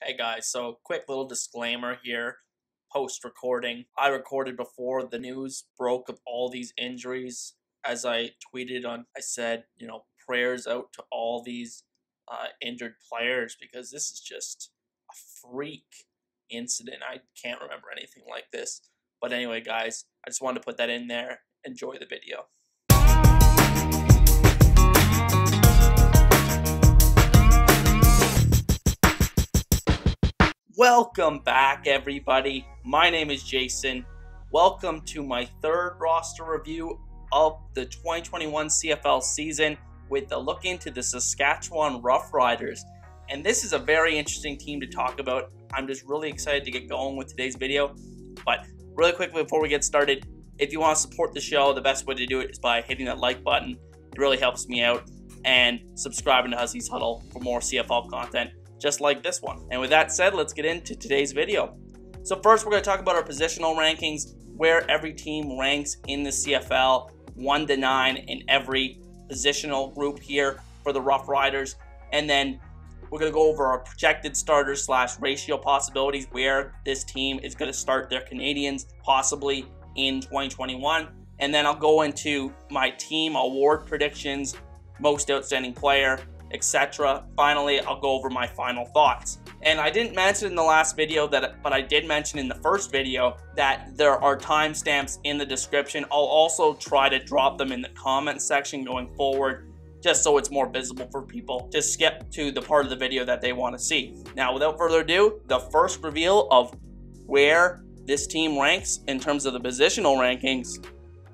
Hey guys, so quick little disclaimer here post recording. I recorded before the news broke of all these injuries. As I tweeted on, I said, you know, prayers out to all these uh, injured players because this is just a freak incident. I can't remember anything like this. But anyway, guys, I just wanted to put that in there. Enjoy the video. Welcome back, everybody. My name is Jason. Welcome to my third roster review of the 2021 CFL season with a look into the Saskatchewan Roughriders. And this is a very interesting team to talk about. I'm just really excited to get going with today's video. But really quickly before we get started, if you want to support the show, the best way to do it is by hitting that like button. It really helps me out. And subscribing to Hussey's Huddle for more CFL content just like this one. And with that said, let's get into today's video. So first, we're going to talk about our positional rankings, where every team ranks in the CFL, 1 to 9 in every positional group here for the Rough Riders. And then we're going to go over our projected starters slash ratio possibilities, where this team is going to start their Canadians possibly in 2021. And then I'll go into my team award predictions, most outstanding player, etc. Finally, I'll go over my final thoughts. And I didn't mention in the last video that, but I did mention in the first video that there are timestamps in the description. I'll also try to drop them in the comment section going forward, just so it's more visible for people to skip to the part of the video that they want to see. Now, without further ado, the first reveal of where this team ranks in terms of the positional rankings,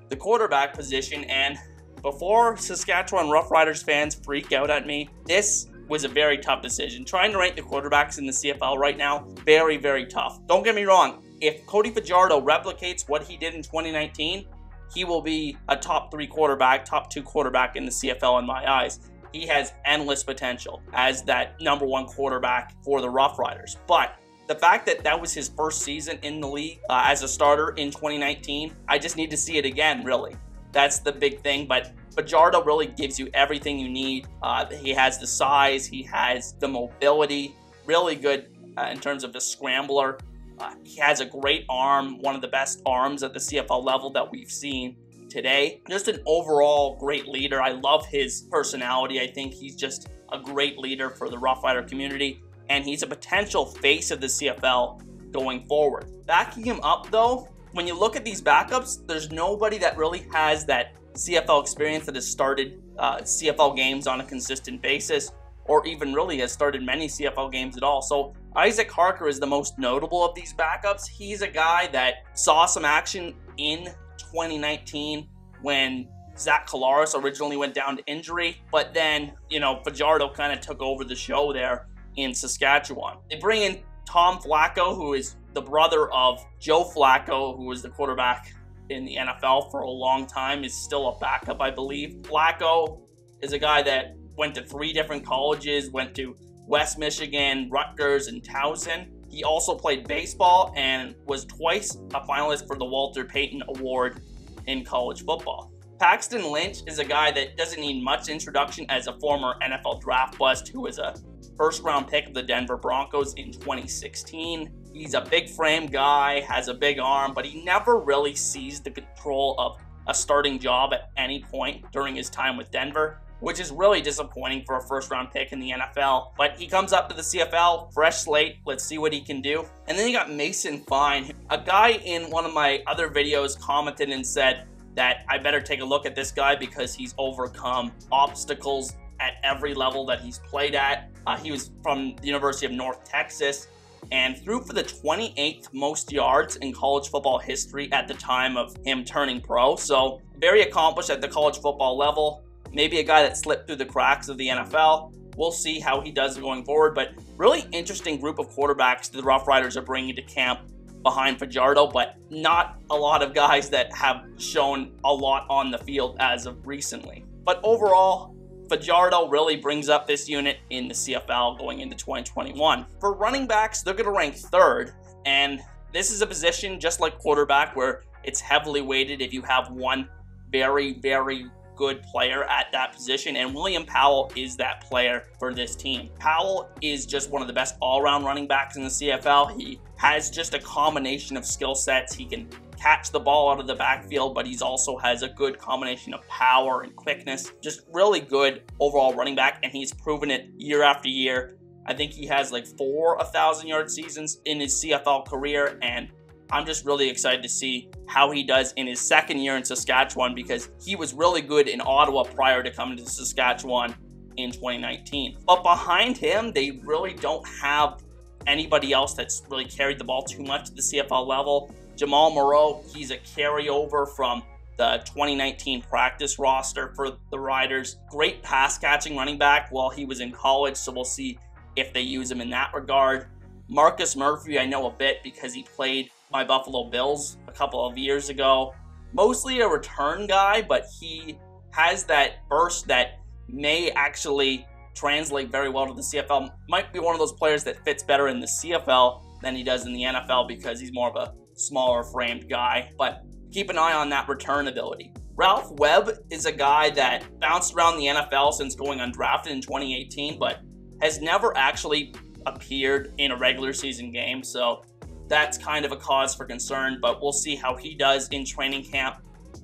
the quarterback position, and before Saskatchewan Roughriders fans freak out at me, this was a very tough decision. Trying to rank the quarterbacks in the CFL right now, very, very tough. Don't get me wrong, if Cody Fajardo replicates what he did in 2019, he will be a top three quarterback, top two quarterback in the CFL in my eyes. He has endless potential as that number one quarterback for the Roughriders. But the fact that that was his first season in the league uh, as a starter in 2019, I just need to see it again, really. That's the big thing. But Fajardo really gives you everything you need. Uh, he has the size, he has the mobility, really good uh, in terms of the scrambler. Uh, he has a great arm, one of the best arms at the CFL level that we've seen today. Just an overall great leader. I love his personality. I think he's just a great leader for the Rough Rider community, and he's a potential face of the CFL going forward. Backing him up, though, when you look at these backups, there's nobody that really has that CFL experience that has started uh, CFL games on a consistent basis, or even really has started many CFL games at all. So Isaac Harker is the most notable of these backups. He's a guy that saw some action in 2019 when Zach Collaros originally went down to injury, but then, you know, Fajardo kind of took over the show there in Saskatchewan. They bring in Tom Flacco, who is the brother of Joe Flacco, who was the quarterback in the NFL for a long time, is still a backup, I believe. Flacco is a guy that went to three different colleges, went to West Michigan, Rutgers, and Towson. He also played baseball and was twice a finalist for the Walter Payton Award in college football. Paxton Lynch is a guy that doesn't need much introduction as a former NFL draft bust who was a first round pick of the Denver Broncos in 2016. He's a big frame guy, has a big arm, but he never really seized the control of a starting job at any point during his time with Denver, which is really disappointing for a first round pick in the NFL. But he comes up to the CFL, fresh slate, let's see what he can do. And then you got Mason Fine, a guy in one of my other videos commented and said, that I better take a look at this guy because he's overcome obstacles at every level that he's played at. Uh, he was from the University of North Texas and threw for the 28th most yards in college football history at the time of him turning pro. So, very accomplished at the college football level. Maybe a guy that slipped through the cracks of the NFL. We'll see how he does going forward, but really interesting group of quarterbacks the Rough Riders are bringing to camp behind Fajardo, but not a lot of guys that have shown a lot on the field as of recently. But overall, Fajardo really brings up this unit in the CFL going into 2021. For running backs, they're going to rank third, and this is a position just like quarterback where it's heavily weighted if you have one very, very good player at that position, and William Powell is that player for this team. Powell is just one of the best all-round running backs in the CFL. He has just a combination of skill sets. He can catch the ball out of the backfield, but he's also has a good combination of power and quickness. Just really good overall running back, and he's proven it year after year. I think he has like four 1,000 yard seasons in his CFL career, and I'm just really excited to see how he does in his second year in Saskatchewan because he was really good in Ottawa prior to coming to Saskatchewan in 2019. But behind him, they really don't have anybody else that's really carried the ball too much at the CFL level. Jamal Morrow, he's a carryover from the 2019 practice roster for the Riders. Great pass catching running back while he was in college, so we'll see if they use him in that regard. Marcus Murphy, I know a bit because he played my Buffalo Bills a couple of years ago. Mostly a return guy, but he has that burst that may actually translate very well to the CFL. Might be one of those players that fits better in the CFL than he does in the NFL because he's more of a smaller framed guy. But keep an eye on that return ability. Ralph Webb is a guy that bounced around the NFL since going undrafted in 2018, but has never actually appeared in a regular season game. So that's kind of a cause for concern, but we'll see how he does in training camp.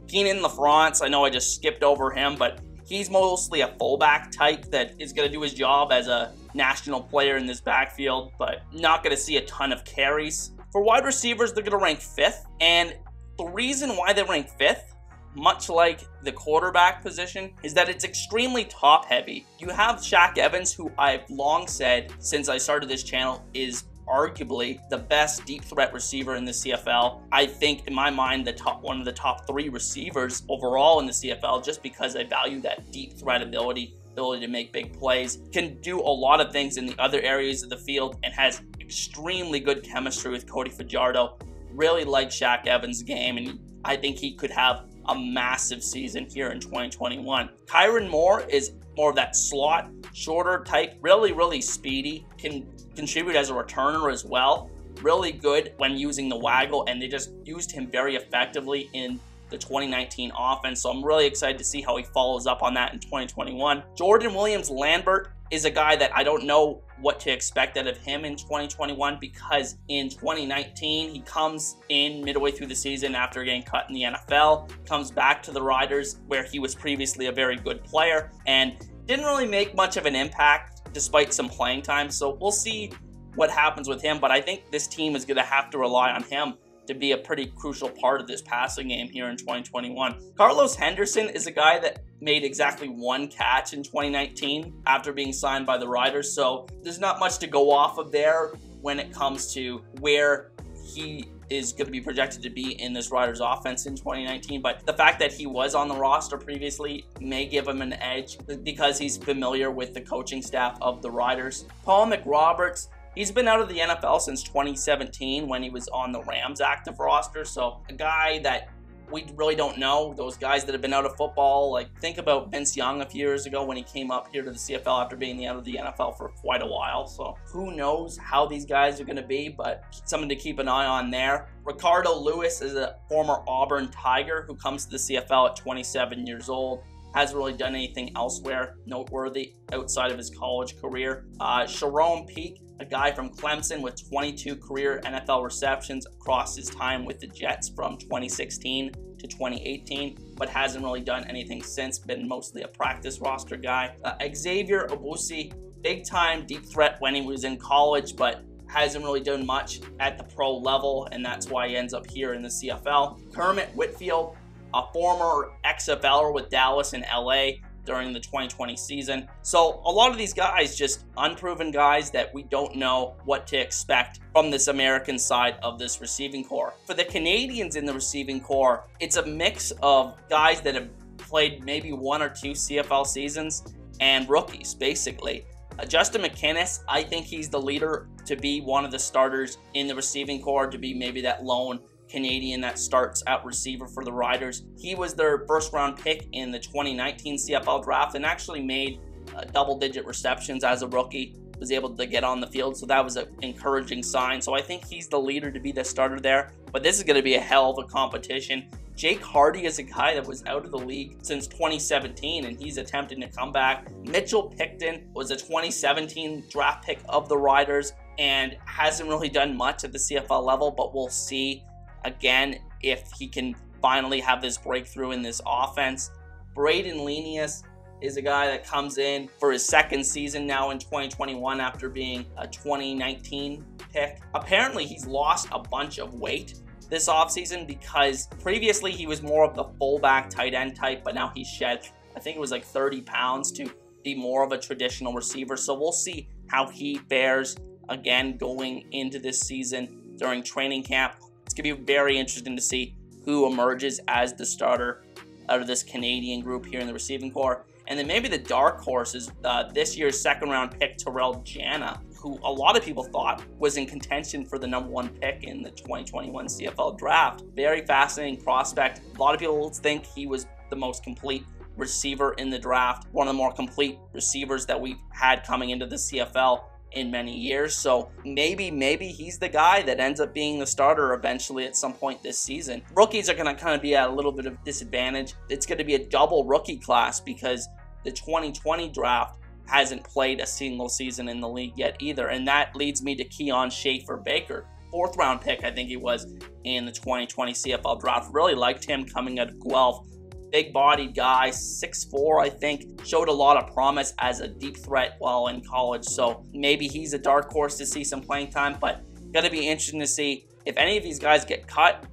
Keenan LaFrance, I know I just skipped over him, but he's mostly a fullback type that is going to do his job as a national player in this backfield, but not going to see a ton of carries. For wide receivers, they're going to rank fifth, and the reason why they rank fifth, much like the quarterback position, is that it's extremely top heavy. You have Shaq Evans, who I've long said since I started this channel is arguably the best deep threat receiver in the CFL. I think, in my mind, the top one of the top three receivers overall in the CFL, just because I value that deep threat ability, ability to make big plays. Can do a lot of things in the other areas of the field, and has extremely good chemistry with Cody Fajardo. Really like Shaq Evans' game, and I think he could have a massive season here in 2021. Kyran Moore is more of that slot, shorter type, really, really speedy, can contribute as a returner as well. Really good when using the waggle, and they just used him very effectively in the 2019 offense. So I'm really excited to see how he follows up on that in 2021. Jordan Williams Lambert is a guy that I don't know what to expect out of him in 2021 because in 2019 he comes in midway through the season after getting cut in the NFL, comes back to the Riders where he was previously a very good player and didn't really make much of an impact despite some playing time. So we'll see what happens with him, but I think this team is going to have to rely on him to be a pretty crucial part of this passing game here in 2021. Carlos Henderson is a guy that made exactly one catch in 2019 after being signed by the Riders, so there's not much to go off of there when it comes to where he is going to be projected to be in this Riders offense in 2019. But the fact that he was on the roster previously may give him an edge because he's familiar with the coaching staff of the Riders. Paul McRoberts He's been out of the NFL since 2017 when he was on the Rams active roster. So a guy that we really don't know. Those guys that have been out of football, like think about Vince Young a few years ago when he came up here to the CFL after being out of the NFL for quite a while. So who knows how these guys are going to be, but something to keep an eye on there. Ricardo Louis is a former Auburn Tiger who comes to the CFL at 27 years old hasn't really done anything elsewhere noteworthy outside of his college career. Uh, Charone Peake, a guy from Clemson with 22 career NFL receptions across his time with the Jets from 2016 to 2018, but hasn't really done anything since, been mostly a practice roster guy. Uh, Xavier Ubosi, big time deep threat when he was in college, but hasn't really done much at the pro level, and that's why he ends up here in the CFL. Kermit Whitfield, a former XFLer with Dallas and LA during the 2020 season. So a lot of these guys just unproven guys that we don't know what to expect from this American side of this receiving core. For the Canadians in the receiving core, it's a mix of guys that have played maybe one or two CFL seasons and rookies basically. Uh, Justin McInnis, I think he's the leader to be one of the starters in the receiving core, to be maybe that lone Canadian that starts at receiver for the Riders. He was their first round pick in the 2019 CFL draft and actually made uh, double digit receptions as a rookie. Was able to get on the field, so that was an encouraging sign. So I think he's the leader to be the starter there. But this is going to be a hell of a competition Jake Harty is a guy that was out of the league since 2017 and he's attempting to come back. Mitchell Picton was a 2017 draft pick of the Riders and hasn't really done much at the CFL level, but we'll see again if he can finally have this breakthrough in this offense. Brayden Lenius is a guy that comes in for his second season now in 2021 after being a 2019 pick. Apparently, he's lost a bunch of weight this offseason because previously he was more of the fullback tight end type, but now he's shed, I think it was like 30 pounds to be more of a traditional receiver. So we'll see how he fares again going into this season during training camp. It's going to be very interesting to see who emerges as the starter out of this Canadian group here in the receiving core. And then maybe the dark horse is uh, this year's second round pick, Terrell Jana, who a lot of people thought was in contention for the number one pick in the 2021 CFL draft. Very fascinating prospect. A lot of people think he was the most complete receiver in the draft, one of the more complete receivers that we've had coming into the CFL in many years. So maybe, maybe he's the guy that ends up being the starter eventually at some point this season. Rookies are going to kind of be at a little bit of disadvantage. It's going to be a double rookie class because the 2020 draft hasn't played a single season in the league yet either. And that leads me to Kian Schaffer Baker. Fourth round pick, I think he was in the 2020 CFL draft. Really liked him coming out of Guelph big bodied guy, 6'4, I think, showed a lot of promise as a deep threat while in college. So maybe he's a dark horse to see some playing time, but going to be interesting to see if any of these guys get cut,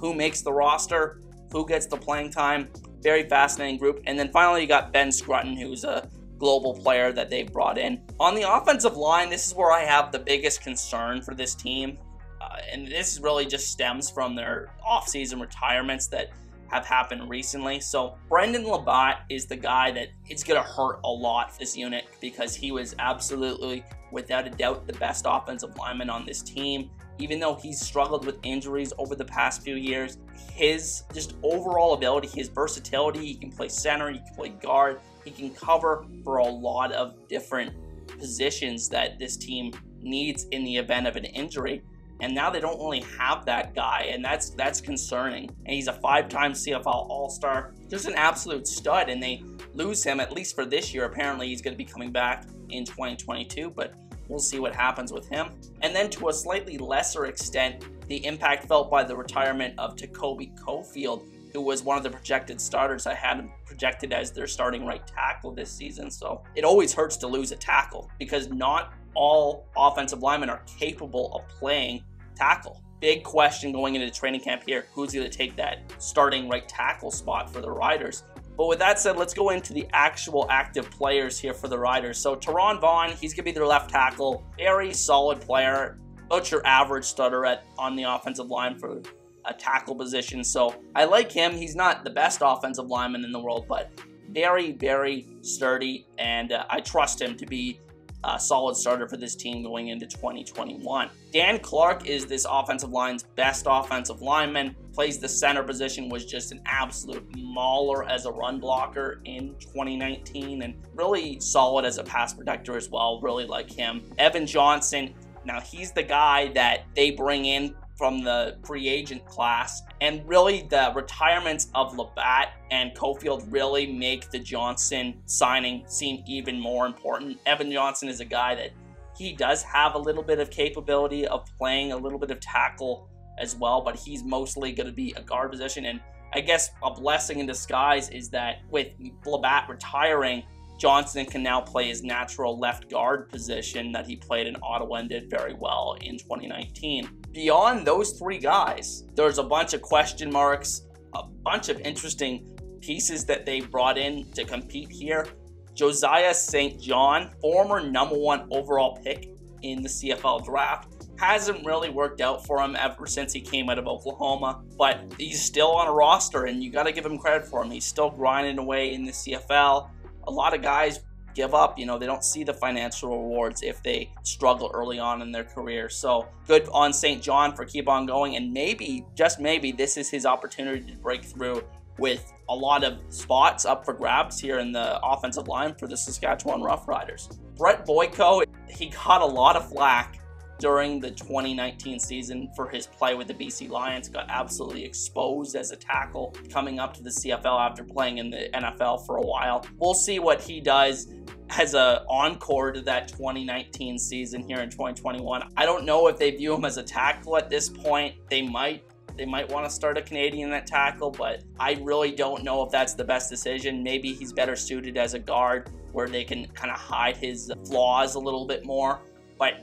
who makes the roster, who gets the playing time. Very fascinating group. And then finally, you got Ben Scrutton, who's a global player that they've brought in. On the offensive line, this is where I have the biggest concern for this team. Uh, and this really just stems from their offseason retirements that have happened recently. So Brendan LaBatte is the guy that it's going to hurt a lot this unit because he was absolutely, without a doubt, the best offensive lineman on this team. Even though he's struggled with injuries over the past few years, his just overall ability, his versatility, he can play center, he can play guard, he can cover for a lot of different positions that this team needs in the event of an injury and now they don't really have that guy, and that's that's concerning. And he's a five-time CFL All-Star, just an absolute stud, and they lose him at least for this year. Apparently, he's going to be coming back in 2022, but we'll see what happens with him. And then to a slightly lesser extent, the impact felt by the retirement of Takoby Cofield, who was one of the projected starters. I had projected as their starting right tackle this season. So it always hurts to lose a tackle because not all offensive linemen are capable of playing tackle. Big question going into training camp here who's going to take that starting right tackle spot for the Riders? But with that said, let's go into the actual active players here for the Riders. So Teron Vaughn, he's going to be their left tackle. Very solid player. About your average starter at on the offensive line for a tackle position. So I like him. He's not the best offensive lineman in the world, but very, very sturdy, and uh, I trust him to be a solid starter for this team going into 2021. Dan Clark is this offensive line's best offensive lineman, plays the center position, was just an absolute mauler as a run blocker in 2019, and really solid as a pass protector as well. Really like him. Evan Johnson, now he's the guy that they bring in from the free agent class. And really, the retirements of LaBatte and Cofield really make the Johnson signing seem even more important. Evan Johnson is a guy that he does have a little bit of capability of playing a little bit of tackle as well, but he's mostly going to be a guard position. And I guess a blessing in disguise is that with LaBatte retiring, Johnson can now play his natural left guard position that he played in Ottawa and did very well in 2019. Beyond those three guys, there's a bunch of question marks, a bunch of interesting pieces that they brought in to compete here. Josiah St. John, former number one overall pick in the CFL draft, hasn't really worked out for him ever since he came out of Oklahoma, but he's still on a roster and you got to give him credit for him. He's still grinding away in the CFL a lot of guys give up. You know, they don't see the financial rewards if they struggle early on in their career. So good on St. John for keep on going. And maybe, just maybe, this is his opportunity to break through with a lot of spots up for grabs here in the offensive line for the Saskatchewan Roughriders. Brett Boyko, he got a lot of flack during the 2019 season for his play with the BC Lions. Got absolutely exposed as a tackle coming up to the CFL after playing in the NFL for a while. We'll see what he does as a encore to that 2019 season here in 2021. I don't know if they view him as a tackle at this point. They might they might want to start a Canadian at tackle, but I really don't know if that's the best decision. Maybe he's better suited as a guard where they can kind of hide his flaws a little bit more. But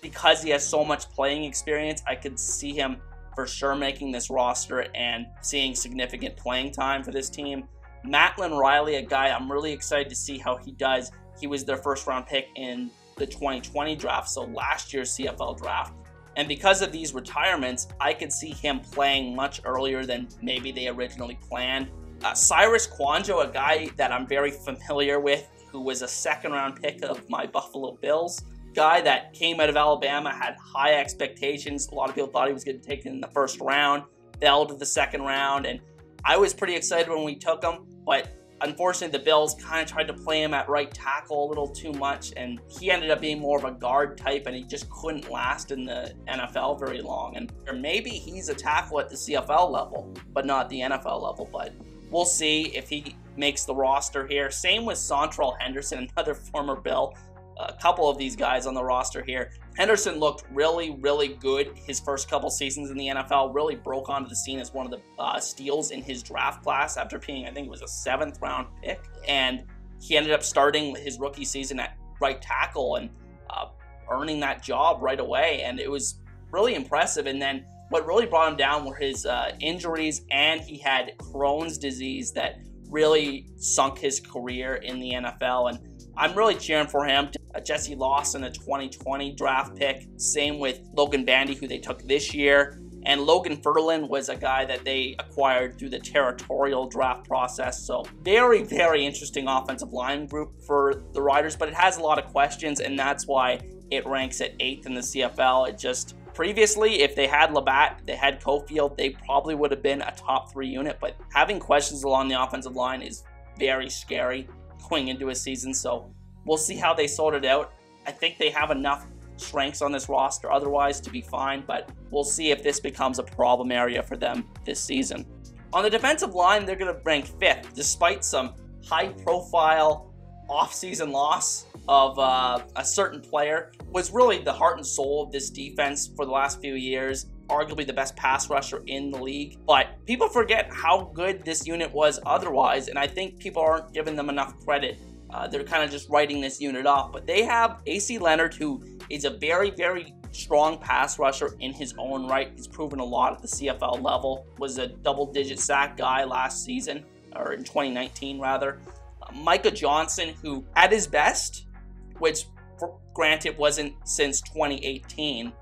because he has so much playing experience, I could see him for sure making this roster and seeing significant playing time for this team. Mattland Riley, a guy I'm really excited to see how he does. He was their first round pick in the 2020 draft, so last year's CFL draft. And because of these retirements, I could see him playing much earlier than maybe they originally planned. Uh, Cyrus Kouandjio, a guy that I'm very familiar with, who was a second round pick of my Buffalo Bills. Guy that came out of Alabama, had high expectations. A lot of people thought he was going to take in the first round, fell to the second round, and I was pretty excited when we took him, but Unfortunately, the Bills kind of tried to play him at right tackle a little too much, and he ended up being more of a guard type, and he just couldn't last in the NFL very long. And or maybe he's a tackle at the CFL level, but not the NFL level. But we'll see if he makes the roster here. Same with Seantrel Henderson, another former Bill a couple of these guys on the roster here. Henderson looked really, really good his first couple seasons in the NFL. Really broke onto the scene as one of the uh, steals in his draft class after being, I think it was a seventh round pick. And he ended up starting his rookie season at right tackle and uh, earning that job right away. And it was really impressive. And then what really brought him down were his uh, injuries, and he had Crohn's disease that really sunk his career in the NFL. And I'm really cheering for him. Jesse Lawson, a 2020 draft pick. Same with Logan Bandy, who they took this year. And Logan Ferland was a guy that they acquired through the territorial draft process. So, very, very interesting offensive line group for the Riders, but it has a lot of questions, and that's why it ranks at eighth in the CFL. It just previously, if they had LaBatte, they had Cofield, they probably would have been a top three unit. But having questions along the offensive line is very scary going into a season. So we'll see how they sort it out. I think they have enough strengths on this roster otherwise to be fine, but we'll see if this becomes a problem area for them this season. On the defensive line, they're going to rank fifth, despite some high profile offseason loss of uh, a certain player. Was really the heart and soul of this defense for the last few years arguably the best pass rusher in the league. But people forget how good this unit was otherwise, and I think people aren't giving them enough credit. Uh, they're kind of just writing this unit off. But they have AC Leonard, who is a very, very strong pass rusher in his own right. He's proven a lot at the CFL level. Was a double-digit sack guy last season, or in 2019 rather. Uh, Micah Johnson, who at his best, which granted wasn't since 2018,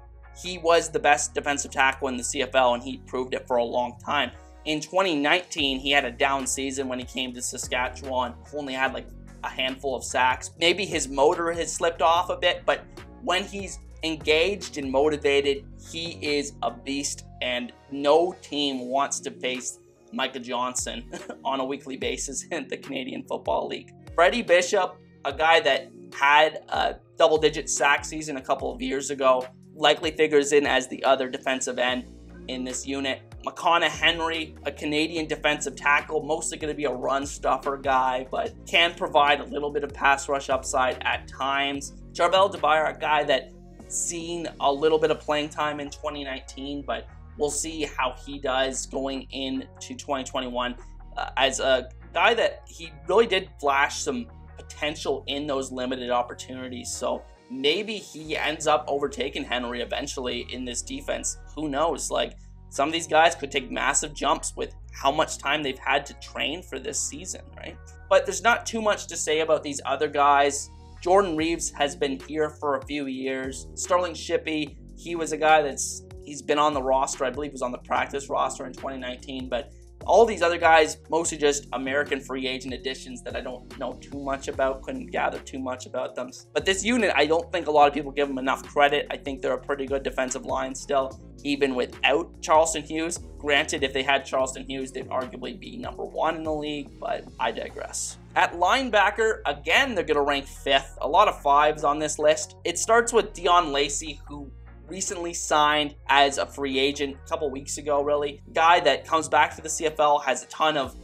he was the best defensive tackle in the CFL, and he proved it for a long time. In 2019, he had a down season when he came to Saskatchewan, only had like a handful of sacks. Maybe his motor has slipped off a bit, but when he's engaged and motivated, he is a beast, and no team wants to face Micah Johnson on a weekly basis in the Canadian Football League. Freddie Bishop, a guy that had a double digit sack season a couple of years ago, likely figures in as the other defensive end in this unit. Makana Henry, a Canadian defensive tackle, mostly going to be a run stuffer guy, but can provide a little bit of pass rush upside at times. Charbel Dabire, a guy that seen a little bit of playing time in 2019, but we'll see how he does going into 2021 uh, as a guy that he really did flash some potential in those limited opportunities. So maybe he ends up overtaking Henry eventually in this defense. Who knows? Like some of these guys could take massive jumps with how much time they've had to train for this season, right? But there's not too much to say about these other guys. Jordan Reaves has been here for a few years. Sterling Shippey, he was a guy that's he's been on the roster. I believe was on the practice roster in 2019, but all these other guys, mostly just American free agent additions that I don't know too much about, couldn't gather too much about them. But this unit, I don't think a lot of people give them enough credit. I think they're a pretty good defensive line still, even without Charleston Hughes. Granted, if they had Charleston Hughes, they'd arguably be number one in the league, but I digress. At linebacker, again, they're going to rank fifth. A lot of fives on this list. It starts with Deon Lacey, who recently signed as a free agent a couple weeks ago, really. Guy that comes back to the CFL, has a ton of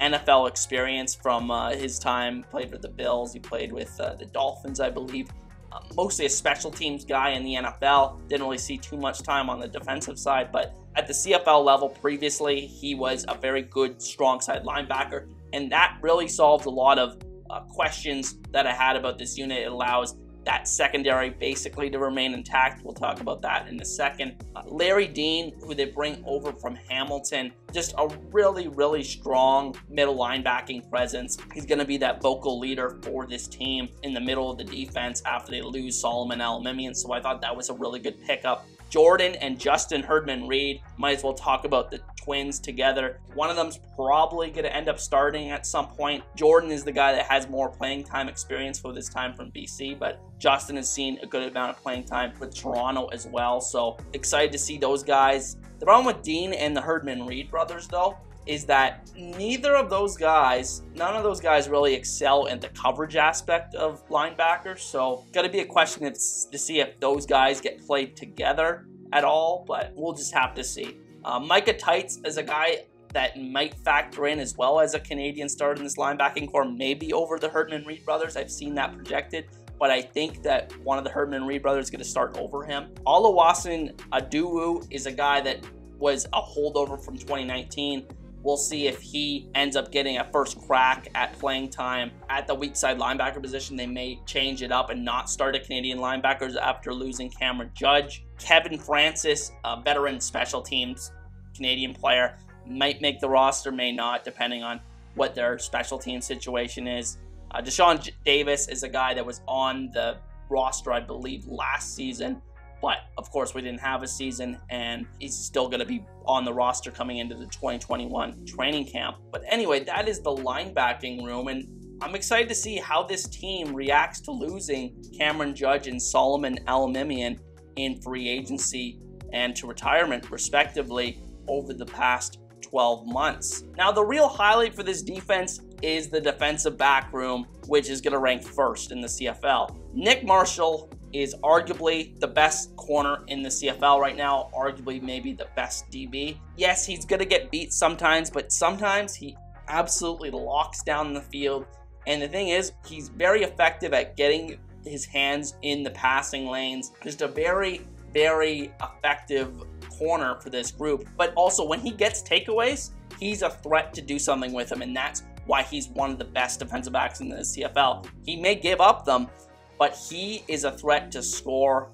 NFL experience from uh, his time, played with the Bills, he played with uh, the Dolphins, I believe. Uh, mostly a special teams guy in the NFL. Didn't really see too much time on the defensive side, but at the CFL level previously, he was a very good strong side linebacker, and that really solves a lot of uh, questions that I had about this unit. It allows that secondary basically to remain intact. We'll talk about that in a second. Uh, Larry Dean, who they bring over from Hamilton, just a really, really strong middle linebacking presence. He's going to be that vocal leader for this team in the middle of the defense after they lose Solomon Elimimian. So I thought that was a really good pickup. Jordan and Justin Herdman Reed. Might as well talk about the twins together. One of them's probably going to end up starting at some point. Jordan is the guy that has more playing time experience for this time from BC, but Justin has seen a good amount of playing time with Toronto as well. So excited to see those guys. The problem with Dean and the Herdman Reed brothers, though, is that neither of those guys, none of those guys really excel in the coverage aspect of linebackers. So, got to be a question to see if those guys get played together at all, but we'll just have to see. Uh, Micah Teitz is a guy that might factor in as well as a Canadian start in this linebacking core, maybe over the Herdman Reed brothers. I've seen that projected, but I think that one of the Herdman Reed brothers is going to start over him. Oluwaseun Idowu is a guy that was a holdover from 2019 We'll see if he ends up getting a first crack at playing time at the weak side linebacker position. They may change it up and not start a Canadian linebackers after losing Cameron Judge. Kevin Francis, a veteran special teams Canadian player, might make the roster, may not, depending on what their special team situation is. Uh, Deshaun Davis is a guy that was on the roster, I believe, last season. But of course, we didn't have a season, and he's still going to be on the roster coming into the 2021 training camp. But anyway, that is the linebacking room, and I'm excited to see how this team reacts to losing Cameron Judge and Solomon Elimimian in free agency and to retirement, respectively, over the past 12 months. Now, the real highlight for this defense is the defensive back room, which is going to rank first in the CFL. Nick Marshall is arguably the best corner in the CFL right now, arguably maybe the best DB. Yes, he's going to get beat sometimes, but sometimes he absolutely locks down the field. And the thing is, he's very effective at getting his hands in the passing lanes. Just a very, very effective corner for this group. But also, when he gets takeaways, he's a threat to do something with them, and that's why he's one of the best defensive backs in the CFL. He may give up them, but he is a threat to score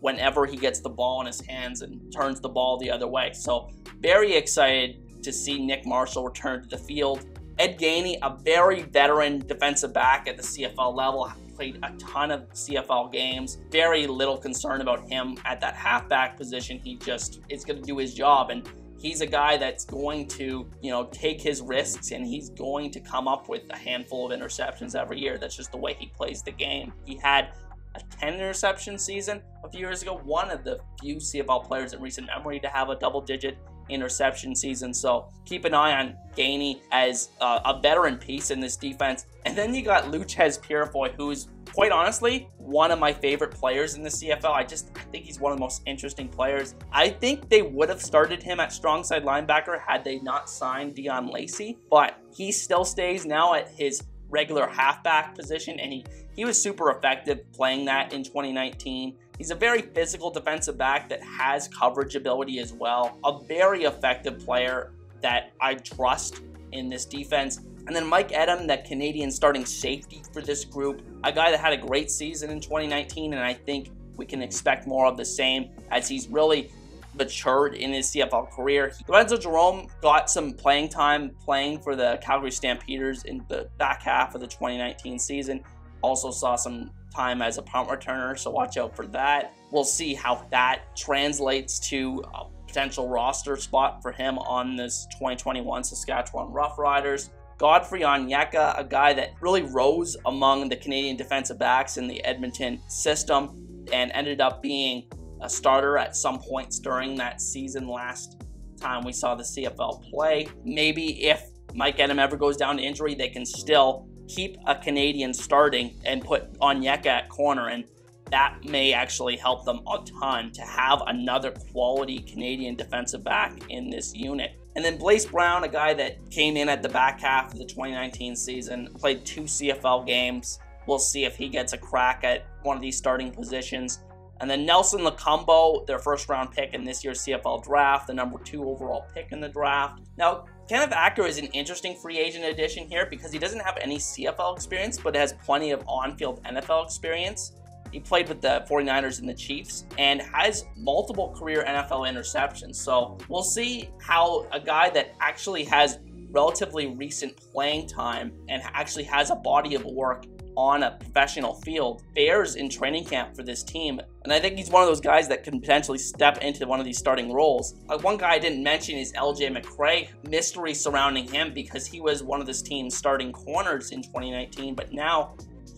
whenever he gets the ball in his hands and turns the ball the other way. So, very excited to see Nick Marshall return to the field. Ed Gainey, a very veteran defensive back at the CFL level, played a ton of CFL games. Very little concern about him at that halfback position. He just is going to do his job. And he's a guy that's going to, you know, take his risks and he's going to come up with a handful of interceptions every year. That's just the way he plays the game. He had a 10 interception season a few years ago, one of the few CFL players in recent memory to have a double digit interception season. So keep an eye on Gainey as uh, a veteran piece in this defense. And then you got Loucheiz Purifoy, who's quite honestly one of my favorite players in the CFL. I just I think he's one of the most interesting players. I think they would have started him at strong side linebacker had they not signed Deon Lacey, but he still stays now at his regular halfback position and he he was super effective playing that in 2019 He's a very physical defensive back that has coverage ability as well. A very effective player that I trust in this defense. And then Mike Edem, that Canadian starting safety for this group, a guy that had a great season in 2019, and I think we can expect more of the same as he's really matured in his CFL career. Lorenzo Jerome got some playing time playing for the Calgary Stampeders in the back half of the 2019 season. Also saw some time as a punt returner, so watch out for that. We'll see how that translates to a potential roster spot for him on this 2021 Saskatchewan Roughriders. Godfrey Onyeka, a guy that really rose among the Canadian defensive backs in the Edmonton system and ended up being a starter at some points during that season last time we saw the CFL play. Maybe if Mike Edem ever goes down to injury, they can still keep a Canadian starting and put Onyeka at corner. And that may actually help them a ton to have another quality Canadian defensive back in this unit. And then Blaise Brown, a guy that came in at the back half of the 2019 season, played two CFL games. We'll see if he gets a crack at one of these starting positions. And then Nelson Lokombo, their first round pick in this year's CFL draft, the number two overall pick in the draft. Now, Kenneth Acker is an interesting free agent addition here because he doesn't have any CFL experience, but has plenty of on field NFL experience. He played with the 49ers and the Chiefs and has multiple career NFL interceptions. So we'll see how a guy that actually has relatively recent playing time and actually has a body of work on a professional field fares in training camp for this team. And I think he's one of those guys that can potentially step into one of these starting roles. Like one guy I didn't mention is LJ McCray. Mystery surrounding him because he was one of this team's starting corners in 2019, but now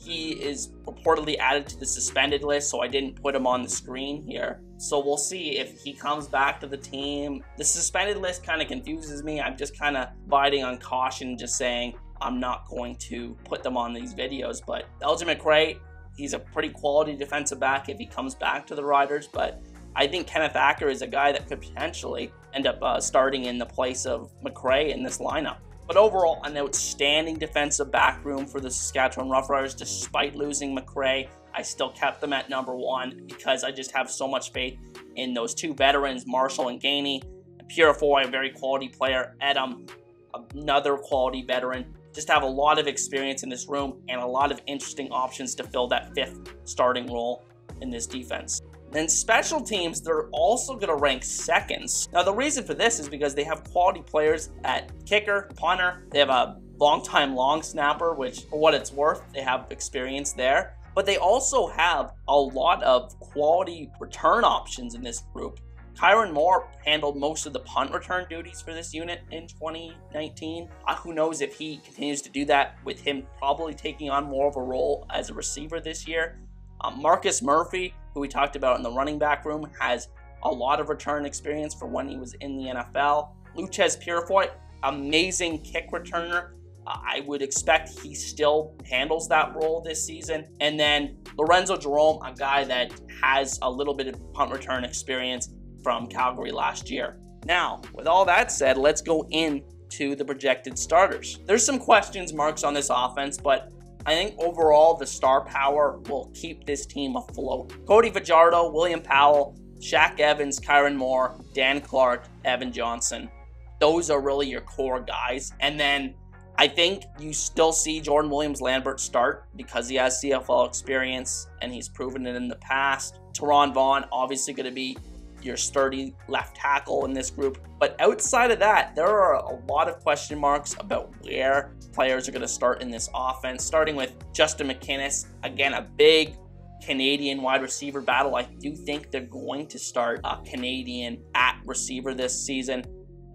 he is reportedly added to the suspended list, so I didn't put him on the screen here. So we'll see if he comes back to the team. The suspended list kind of confuses me. I'm just kind of biting on caution, just saying I'm not going to put them on these videos. But LJ McCray, he's a pretty quality defensive back if he comes back to the Riders. But I think Kenneth Acker is a guy that could potentially end up uh, starting in the place of McCray in this lineup. But overall, an outstanding defensive back room for the Saskatchewan Roughriders, despite losing McCray. I still kept them at number one because I just have so much faith in those two veterans, Marshall and Gainey. Purifoy, a very quality player. Edem, another quality veteran just have a lot of experience in this room and a lot of interesting options to fill that fifth starting role in this defense. Then special teams, they're also going to rank seconds. Now, the reason for this is because they have quality players at kicker, punter. They have a long-time long snapper, which, for what it's worth, they have experience there. But they also have a lot of quality return options in this group. Kyran Moore handled most of the punt return duties for this unit in 2019. Uh, who knows if he continues to do that with him probably taking on more of a role as a receiver this year. Uh, Marcus Murphy, who we talked about in the running back room, has a lot of return experience for when he was in the NFL. Loucheiz Purifoy, amazing kick returner. Uh, I would expect he still handles that role this season. And then Lorenzo Jerome, a guy that has a little bit of punt return experience from Calgary last year. Now, with all that said, let's go into the projected starters. There's some questions marks on this offense, but I think overall the star power will keep this team afloat. Cody Fajardo, William Powell, Shaq Evans, Kyran Moore, Dan Clark, Evan Johnson. Those are really your core guys. And then I think you still see Jordan Williams Lambert start because he has CFL experience and he's proven it in the past. Teron Vaughn, obviously going to be your sturdy left tackle in this group. But outside of that, there are a lot of question marks about where players are going to start in this offense, starting with Justin McInnis. Again, a big Canadian wide receiver battle. I do think they're going to start a Canadian at receiver this season,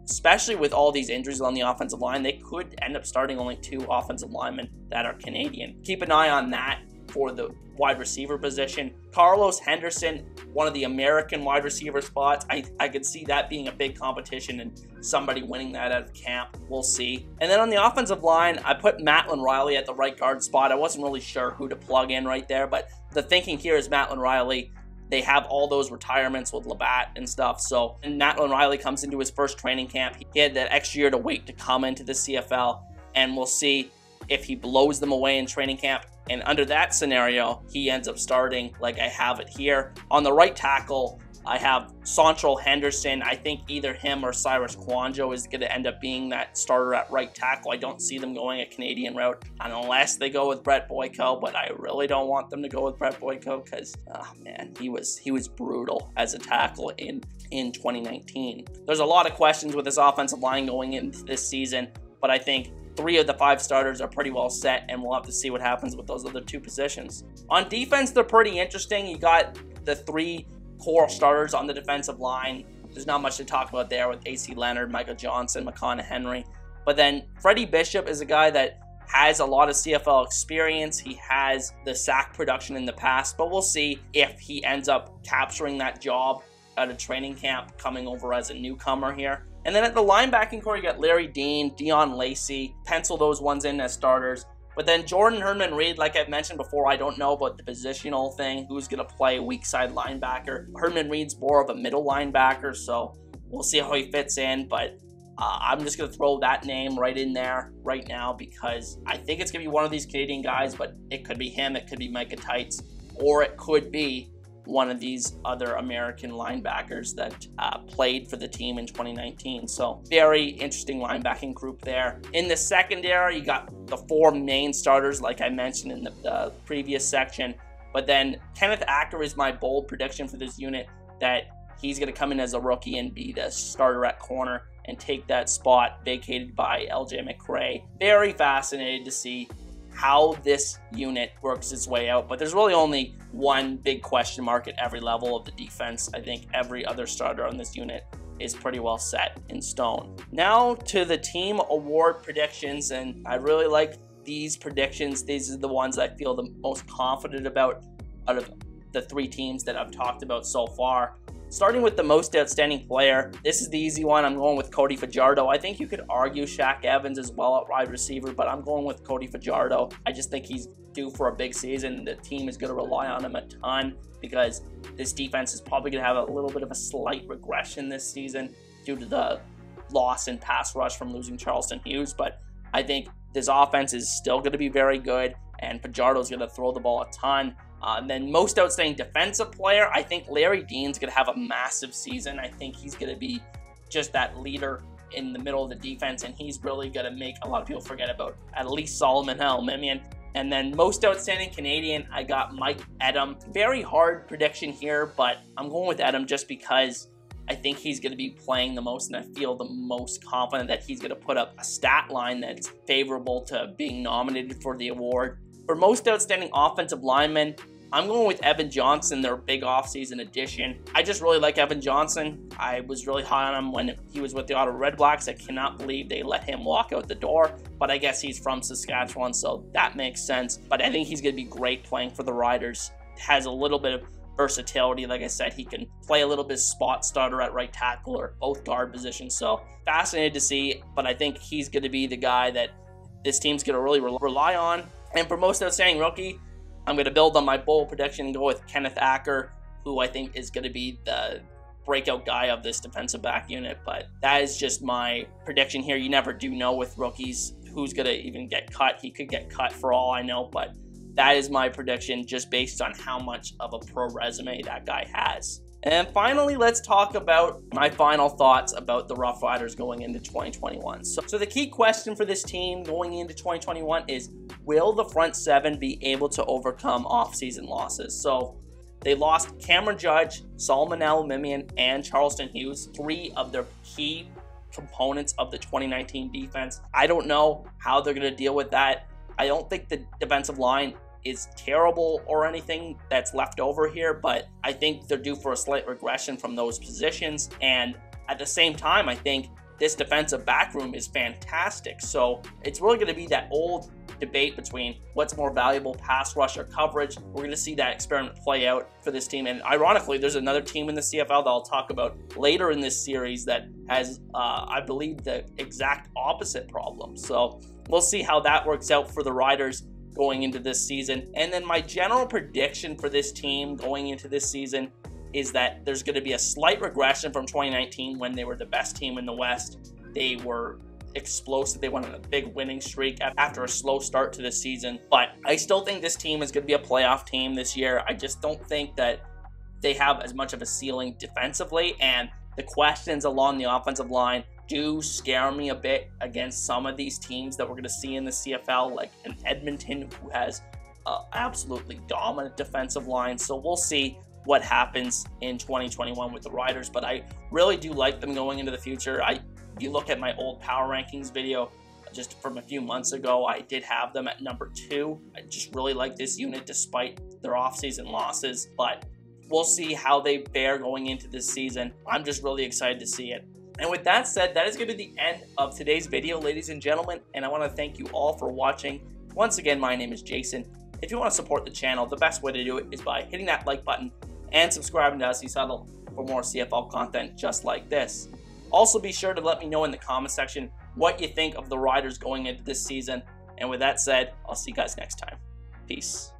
especially with all these injuries on the offensive line. They could end up starting only two offensive linemen that are Canadian. Keep an eye on that for the wide receiver position. Carlos Henderson, one of the American wide receiver spots. I, I could see that being a big competition and somebody winning that out of camp. We'll see. And then on the offensive line, I put Mattland Riley at the right guard spot. I wasn't really sure who to plug in right there, but the thinking here is Mattland Riley. They have all those retirements with LaBatte and stuff. So, and Mattland Riley comes into his first training camp. He had that extra year to wait to come into the CFL, and we'll see if he blows them away in training camp. And under that scenario, he ends up starting like I have it here. On the right tackle, I have Seantrel Henderson. I think either him or Cyrus Kouandjio is going to end up being that starter at right tackle. I don't see them going a Canadian route unless they go with Brett Boyko, but I really don't want them to go with Brett Boyko because, oh ah, man, he was he was brutal as a tackle in in 2019. There's a lot of questions with this offensive line going into this season, but I think three of the five starters are pretty well set, and we'll have to see what happens with those other two positions. On defense, they're pretty interesting. You got the three core starters on the defensive line. There's not much to talk about there with AC Leonard, Michael Johnson, Makana Henry. But then Freddie Bishop is a guy that has a lot of CFL experience. He has the sack production in the past, but we'll see if he ends up capturing that job at a training camp coming over as a newcomer here. And then at the linebacking core, you got Larry Dean, Deon Lacey. Pencil those ones in as starters. But then Jordan Herdman Reed, like I've mentioned before, I don't know about the positional thing, who's going to play weak side linebacker. Herdman Reed's more of a middle linebacker, so we'll see how he fits in. But uh, I'm just going to throw that name right in there right now because I think it's going to be one of these Canadian guys, but it could be him, it could be Micah Teitz, or it could be one of these other American linebackers that uh, played for the team in 2019. So, very interesting linebacking group there. In the secondary, you got the four main starters, like I mentioned in the, the previous section. But then Kenneth Acker is my bold prediction for this unit that he's going to come in as a rookie and be the starter at corner and take that spot vacated by LJ McCray. Very fascinated to see how this unit works its way out. But there's really only one big question mark at every level of the defense. I think every other starter on this unit is pretty well set in stone. Now to the team award predictions, and I really like these predictions. These are the ones I feel the most confident about out of the three teams that I've talked about so far. Starting with the most outstanding player, this is the easy one. I'm going with Cody Fajardo. I think you could argue Shaq Evans as well at wide receiver, but I'm going with Cody Fajardo. I just think he's due for a big season. The team is going to rely on him a ton because this defense is probably going to have a little bit of a slight regression this season due to the loss in pass rush from losing Charleston Hughes. But I think this offense is still going to be very good, and Fajardo is going to throw the ball a ton. Uh, and then most outstanding defensive player, I think Larry Dean's going to have a massive season. I think he's going to be just that leader in the middle of the defense, and he's really going to make a lot of people forget about at least Solomon Elimimian. And then most outstanding Canadian, I got Mike Edem. Very hard prediction here, but I'm going with Edem just because I think he's going to be playing the most, and I feel the most confident that he's going to put up a stat line that's favorable to being nominated for the award. For most outstanding offensive lineman, I'm going with Evan Johnson, their big offseason addition. I just really like Evan Johnson. I was really high on him when he was with the Ottawa Redblacks. I cannot believe they let him walk out the door, but I guess he's from Saskatchewan, so that makes sense. But I think he's going to be great playing for the Riders. Has a little bit of versatility. Like I said, he can play a little bit spot starter at right tackle or both guard positions. So fascinated to see, but I think he's going to be the guy that this team's going to really rely on. And for most outstanding rookie, I'm going to build on my bowl prediction and go with Kenneth Acker, who I think is going to be the breakout guy of this defensive back unit. But that is just my prediction here. You never do know with rookies who's going to even get cut. He could get cut for all I know, but that is my prediction just based on how much of a pro resume that guy has. And finally, let's talk about my final thoughts about the Rough Riders going into 2021. So, so the key question for this team going into 2021 is will the front seven be able to overcome offseason losses? So they lost Cameron Judge, Solomon Elimimian, and Charleston Hughes, three of their key components of the 2019 defense. I don't know how they're going to deal with that. I don't think the defensive line is terrible or anything that's left over here, but I think they're due for a slight regression from those positions. And at the same time, I think this defensive back room is fantastic. So it's really going to be that old debate between what's more valuable, pass rush or coverage. We're going to see that experiment play out for this team. And ironically, there's another team in the CFL that I'll talk about later in this series that has, uh, I believe, the exact opposite problem. So we'll see how that works out for the Riders going into this season. And then my general prediction for this team going into this season is that there's going to be a slight regression from 2019 when they were the best team in the West. They were explosive. They went on a big winning streak after a slow start to the season. But I still think this team is going to be a playoff team this year. I just don't think that they have as much of a ceiling defensively. And the questions along the offensive line do scare me a bit against some of these teams that we're going to see in the CFL, like an Edmonton who has an absolutely dominant defensive line. So we'll see what happens in 2021 with the Riders, but I really do like them going into the future. I, if you look at my old power rankings video just from a few months ago, I did have them at number two. I just really like this unit despite their offseason losses, but we'll see how they fare going into this season. I'm just really excited to see it. And with that said, that is going to be the end of today's video, ladies and gentlemen, and I want to thank you all for watching. Once again, my name is Jason. If you want to support the channel, the best way to do it is by hitting that like button and subscribing to Hussey's Huddle for more CFL content just like this. Also, be sure to let me know in the comment section what you think of the Riders going into this season. And with that said, I'll see you guys next time. Peace.